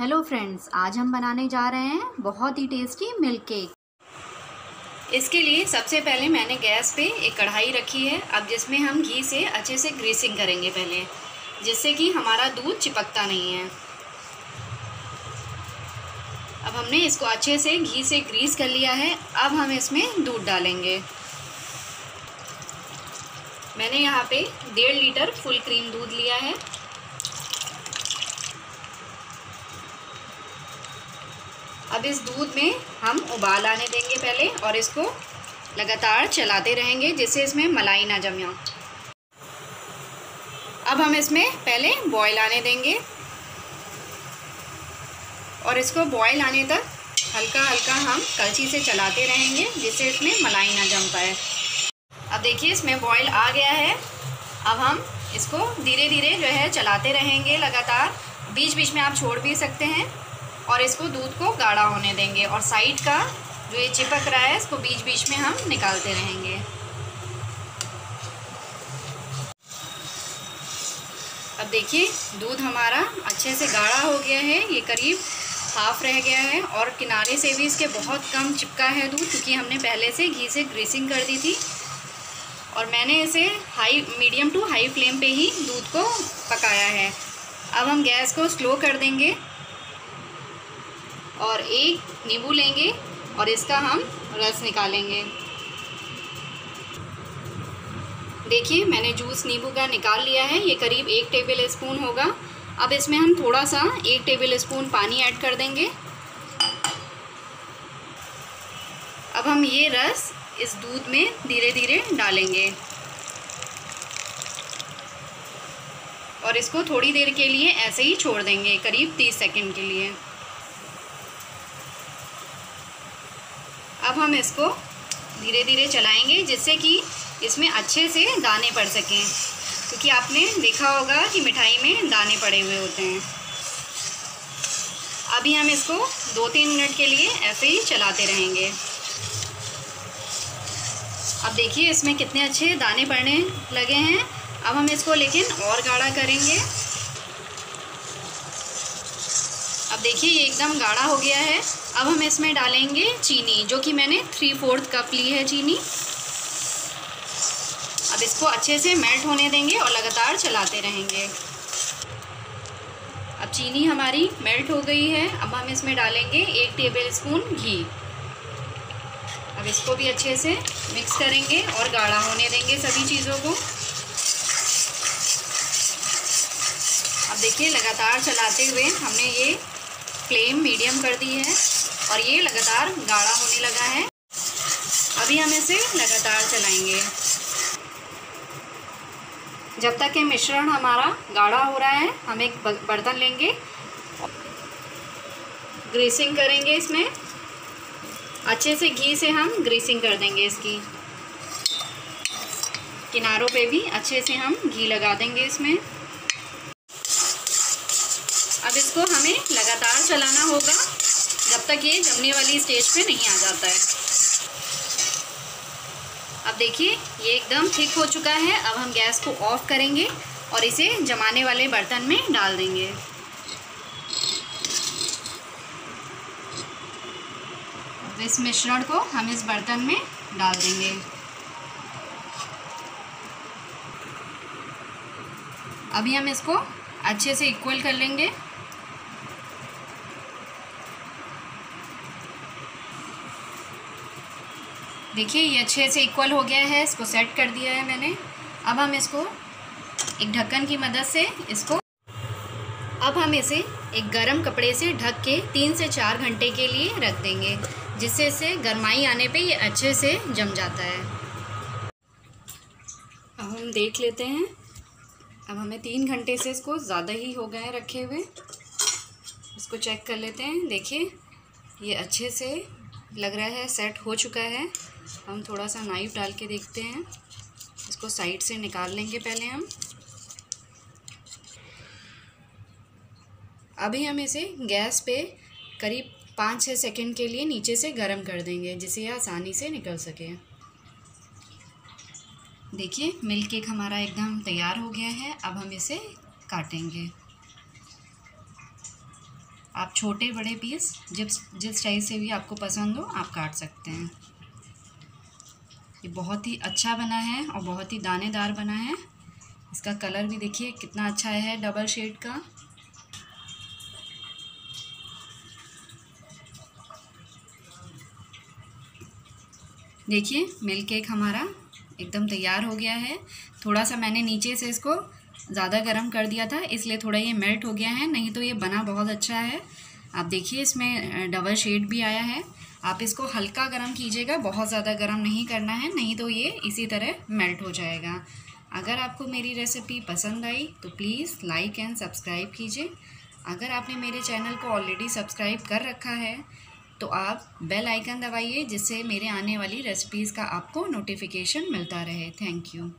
Hello friends आज हम बनाने जा रहे हैं बहुत ही टेस्टी मिल्क केक इसके लिए सबसे पहले मैंने गैस पे एक कढ़ाई रखी है। अब जिसमें हम घी से अच्छे से ग्रीसिंग करेंगे पहले, जिससे कि हमारा दूध चिपकता नहीं है। अब हमने इसको अच्छे से घी से ग्रीस कर लिया है। अब हम इसमें दूध डालेंगे। मैंने यहाँ पे डेढ़ लीटर फुल क्रीम दूध लिया है। अब इस दूध में हम उबाल आने देंगे पहले और इसको लगातार चलाते रहेंगे, जिससे इसमें मलाई ना जमे अब हम इसमें पहले बॉईल आने देंगे। और इसको बॉईल आने तक हल्का हल्का हम कलछी से चलाते रहेंगे, जिससे इसमें मलाई ना जम पाए। अब देखिए, इसमें बॉईल आ गया है। अब हम इसको धीरे धीरे जो है चलाते रहेंगे लगातार। बीच बीच में आप छोड़ भी सकते हैं। और इसको दूध को गाढ़ा होने देंगे और साइड का जो ये चिपक रहा है, इसको बीच बीच में हम निकालते रहेंगे। अब देखिए, दूध हमारा अच्छे से गाढ़ा हो गया है, ये करीब हाफ़ रह गया है और किनारे से भी इसके बहुत कम चिपका है दूध, क्योंकि हमने पहले से घी से ग्रीसिंग कर दी थी। और मैंने इसे high medium to high flame पे ही दूध को पकाया है। अब हम गैस को स्लो कर देंगे। और एक नींबू लेंगे और इसका हम रस निकालेंगे। देखिए, मैंने जूस नींबू का निकाल लिया है। ये करीब एक टेबल स्पून होगा। अब इसमें हम थोड़ा सा एक टेबल स्पून पानी ऐड कर देंगे। अब हम ये रस इस दूध में धीरे धीरे डालेंगे। और इसको थोड़ी देर के लिए ऐसे ही छोड़ देंगे, करीब तीस सेकंड के लिए। अब हम इसको धीरे धीरे चलाएँगे जिससे कि इसमें अच्छे से दाने पड़ सकें। क्योंकि आपने देखा होगा कि मिठाई में दाने पड़े हुए होते हैं। अभी हम इसको दो तीन मिनट के लिए ऐसे ही चलाते रहेंगे। अब देखिए इसमें कितने अच्छे दाने पड़ने लगे हैं। अब हम इसको लेकिन और गाढ़ा करेंगे अब देखिए, ये एकदम गाढ़ा हो गया है। अब हम इसमें डालेंगे चीनी, जो कि मैंने थ्री फोर्थ कप ली है चीनी। अब इसको अच्छे से मेल्ट होने देंगे और लगातार चलाते रहेंगे। अब चीनी हमारी मेल्ट हो गई है। अब हम इसमें डालेंगे एक टेबल स्पून घी। अब इसको भी अच्छे से मिक्स करेंगे और गाढ़ा होने देंगे सभी चीज़ों को। अब देखिए, लगातार चलाते हुए हमने ये फ्लेम मीडियम कर दी है और ये लगातार गाढ़ा होने लगा है। अभी हम इसे लगातार चलाएँगे। जब तक ये मिश्रण हमारा गाढ़ा हो रहा है, हम एक बर्तन लेंगे। ग्रीसिंग करेंगे इसमें। अच्छे से घी से हम ग्रीसिंग कर देंगे इसकी। किनारों पे भी अच्छे से हम घी लगा देंगे इसमें। अब इसको हमें लगातार चलाना होगा, जब तक ये जमने वाली स्टेज पे नहीं आ जाता है। अब देखिए, ये एकदम ठीक हो चुका है। अब हम गैस को ऑफ़ करेंगे और इसे जमाने वाले बर्तन में डाल देंगे। इस मिश्रण को हम इस बर्तन में डाल देंगे। अभी हम इसको अच्छे से इक्वल कर लेंगे। देखिए, ये अच्छे से इक्वल हो गया है, इसको सेट कर दिया है मैंने। अब हम इसको एक ढक्कन की मदद से इसको अब हम इसे एक गरम कपड़े से ढक के तीन से चार घंटे के लिए रख देंगे, जिससे इसे गर्माई आने पे ये अच्छे से जम जाता है। अब हम देख लेते हैं। अब हमें तीन घंटे से इसको ज़्यादा ही हो गए रखे हुए। इसको चेक कर लेते हैं। देखिए, ये अच्छे से लग रहा है सेट हो चुका है। हम थोड़ा सा नाइफ डाल के देखते हैं। इसको साइड से निकाल लेंगे पहले हम। अभी हम इसे गैस पे करीब पाँच छः सेकंड के लिए नीचे से गर्म कर देंगे, जिससे यह आसानी से निकल सके। देखिए मिल्क केक हमारा एकदम तैयार हो गया है। अब हम इसे काटेंगे। आप छोटे बड़े पीस जिस जिस साइज़ से भी आपको पसंद हो, आप काट सकते हैं। ये बहुत ही अच्छा बना है और बहुत ही दानेदार बना है। इसका कलर भी देखिए, कितना अच्छा है डबल शेड का। देखिए मिल्क केक हमारा एकदम तैयार हो गया है। थोड़ा सा मैंने नीचे से इसको ज़्यादा गर्म कर दिया था, इसलिए थोड़ा ये मेल्ट हो गया है, नहीं तो ये बना बहुत अच्छा है। आप देखिए, इसमें डबल शेड भी आया है। आप इसको हल्का गर्म कीजिएगा, बहुत ज़्यादा गर्म नहीं करना है, नहीं तो ये इसी तरह मेल्ट हो जाएगा। अगर आपको मेरी रेसिपी पसंद आई तो प्लीज़ लाइक एंड सब्सक्राइब कीजिए। अगर आपने मेरे चैनल को ऑलरेडी सब्सक्राइब कर रखा है तो आप बेल आइकन दबाइए, जिससे मेरे आने वाली रेसिपीज़ का आपको नोटिफिकेशन मिलता रहे। Thank you